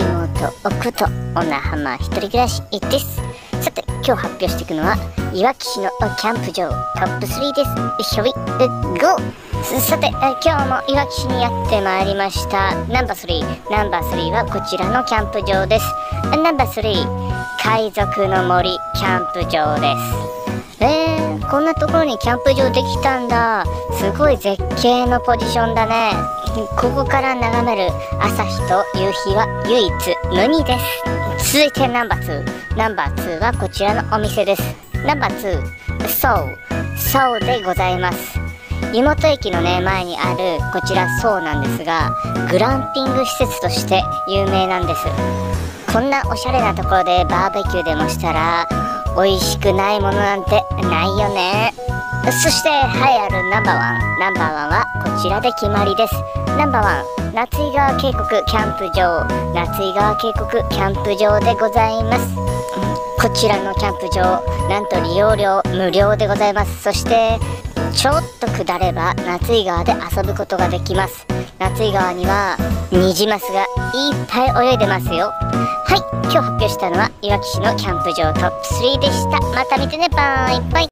わきの妹奥と小名浜一人暮らしです。さて今日発表していくのはいわき市のキャンプ場トップ3です。ひょいゴーさて今日もいわき市にやってまいりました。ナンバー3ナンバー3はこちらのキャンプ場です。ナンバー3海賊の森キャンプ場です。えー、こんなところにキャンプ場できたんだ。すごい絶景のポジションだね。ここから眺める朝日と夕日は唯一無二です。続いてナンバー2ナンバー2はこちらのお店です。ナンバー2ソウ。ソウでございます。湯本駅のね前にあるこちらソウなんですがグランピング施設として有名なんです。こんなおしゃれなところでバーベキューでもしたら美味しくないものなんてないよね。そして栄えあるナンバーワンナンバーワンはこちらで決まりです。ナンバーワン夏井川渓谷キャンプ場。夏井川渓谷キャンプ場でございます。こちらのキャンプ場なんと利用料無料でございます。そしてちょっと下れば夏井川で遊ぶことができます。夏井川にはニジマスがいっぱい泳いでますよ。はい。今日発表したのはいわき市のキャンプ場トップ3でした。また見てね。バイバイ。